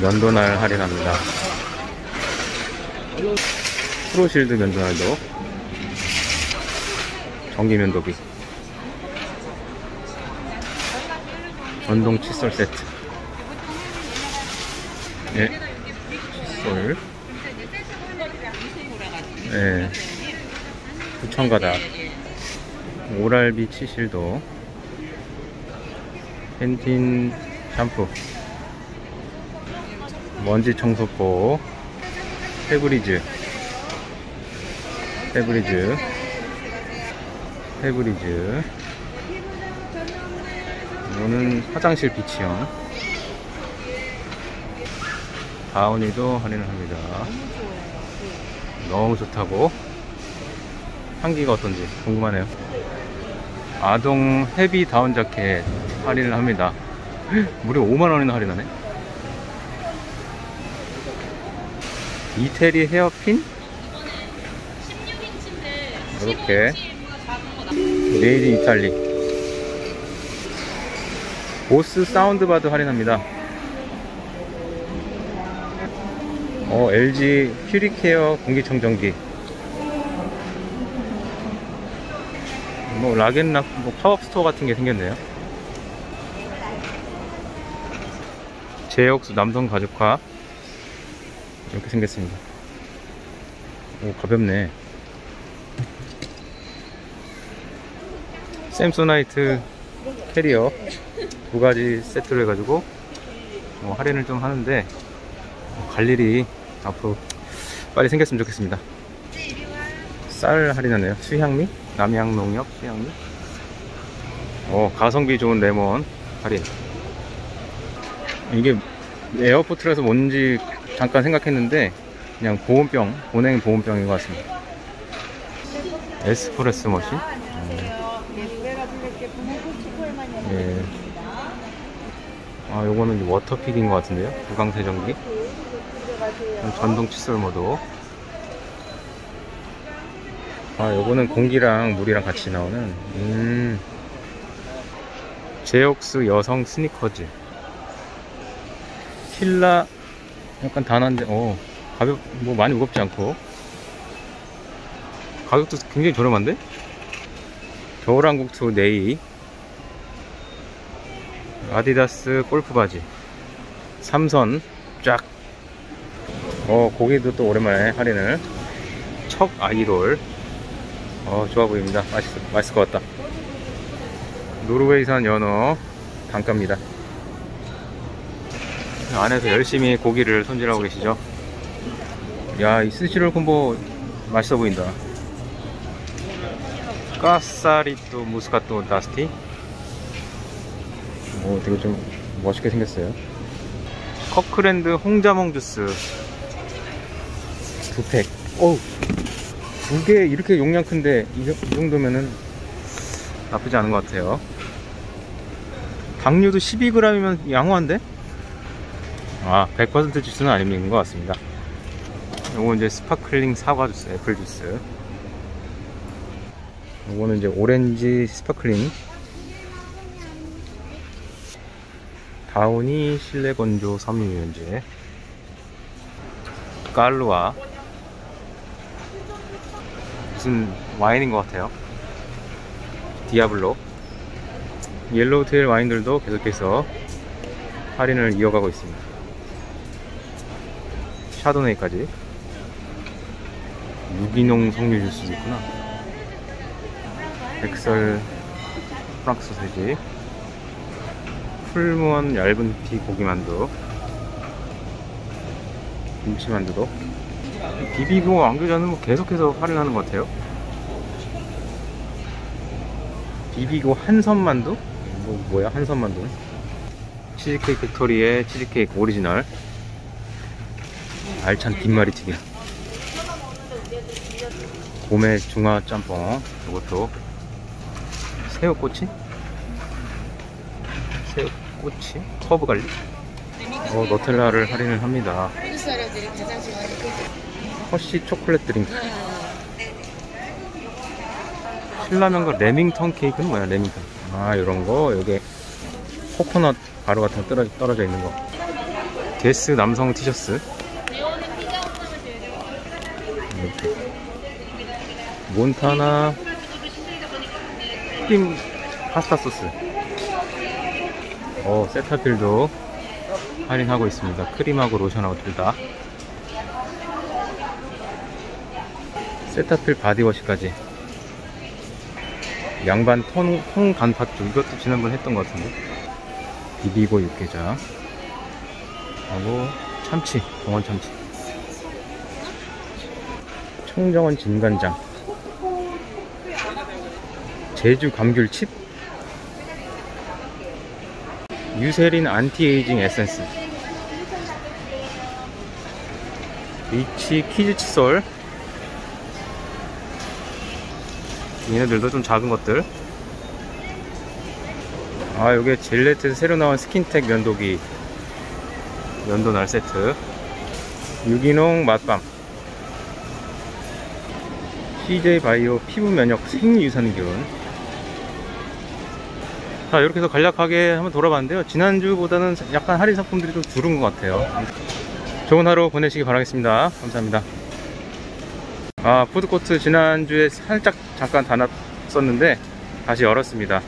면도날 할인합니다. 프로실드 면도날도 전기 면도기 전동 칫솔 세트. 예 칫솔. 예 9,000가닥 오랄비 치실도. 팬틴 샴푸 먼지 청소포 페브리즈. 페브리즈. 페브리즈. 이거는 화장실 비치형. 다우니도 할인을 합니다. 너무 좋다고? 향기가 어떤지 궁금하네요. 아동 헤비 다운 자켓 할인을 합니다. 무려 5만원이나 할인하네 이태리 헤어핀? 이렇게. 인 이탈리 보스 사운드바드 할인합니다. 어, LG 퓨리케어 공기청정기. 뭐 락앤락 뭐 pop-up store 같은 게 생겼네요. 제옥스 남성 가죽화 이렇게 생겼습니다. 오 가볍네. 샘소나이트 캐리어 두 가지 세트로 해가지고 뭐 할인을 좀 하는데 갈 일이 앞으로 빨리 생겼으면 좋겠습니다. 쌀 할인하네요. 수향미? 남양농협 수향미? 어 가성비 좋은 레몬 할인. 이게 air pot라서 뭔지 잠깐 생각했는데 그냥 보온병 보냉 보온병인 것 같습니다 에스프레소 machine 예. 아, 요거는 워터픽인 것 같은데요. 구강세정기. 전동 칫솔 모드. 아, 요거는 공기랑 물이랑 같이 나오는, 음. 제옥스 여성 스니커즈. 킬라, 약간 단한데, 어, 가볍, 뭐 많이 무겁지 않고. 가격도 굉장히 저렴한데? 겨울왕국 2 네이. 아디다스 골프 바지. 삼선 쫙. 어, 고기도 또 오랜만에 할인을. 척 아이롤 어, 좋아 보입니다. 맛있, 맛있을 것 같다. 노르웨이산 연어 단가입니다 안에서 열심히 고기를 손질하고 계시죠 야 이 스시롤 콤보 맛있어 보인다 까사리또 무스카토 다스티 오, 되게 좀 멋있게 생겼어요. 커클랜드 홍자몽 주스 두 팩. 어우, 두 개 이렇게 용량 큰데 이, 이 정도면은 나쁘지 않은 것 같아요. 당류도 12g이면 양호한데? 아, 100% 주스는 아닌 것 같습니다. 요거 이제 sparkling 사과 주스, 애플 주스. 요거는 이제 오렌지 sparkling. 다우니 실내 건조 섬유유연제. 깔루아. 무슨 와인인 것 같아요. 디아블로. 옐로우테일 와인들도 계속해서 할인을 이어가고 있습니다 샤도네이까지. 유기농 석류 주스도 있구나. 백설 프랑스 소세지 풀무원 얇은 피 고기만두. 김치만두도. 비비고 왕교자는 뭐 계속해서 할인하는 것 같아요. 비비고 한섬만두? 뭐, 뭐야? 한섬만두? 치즈케이크 팩토리의 치즈케이크 오리지널 알찬 김말이 튀김 고메 중화 짬뽕. 이것도 새우꼬치? 새우꼬치? herb garlic? 어, 누텔라를 할인을 합니다. 허쉬 초콜릿 drink. 신라면과 레밍턴 케이크는 뭐야 레밍턴? 아 요런거? 여기 코코넛 가루 같은 거 떨어져 있는 거. 게스 남성 티셔츠 이렇게. 몬타나. 크림 파스타 소스. 어 세타필도 할인하고 있습니다. 크림하고 로션하고 둘다. 세타필 body wash까지. 양반 통, 통단팥죽 이것도 지난번에 했던 것 같은데. 비비고 육개장. 하고 참치 동원 참치 청정원 진간장. 제주 감귤칩. 유세린 안티에이징 에센스. 리치 kids 칫솔. 얘네들도 좀 작은 것들. 아 요게 질레트에서 새로 나온 스킨텍 면도기. 면도 날 세트. 유기농 맛밤 CJ 바이오 피부 면역 생유산균. 자 이렇게 해서 간략하게 한번 돌아봤는데요. 지난주보다는 약간 할인 상품들이 좀 줄은 것 같아요. 좋은 하루 보내시기 바라겠습니다. 감사합니다. 아 푸드코트 지난주에 살짝 잠깐 닫았었는데 다시 열었습니다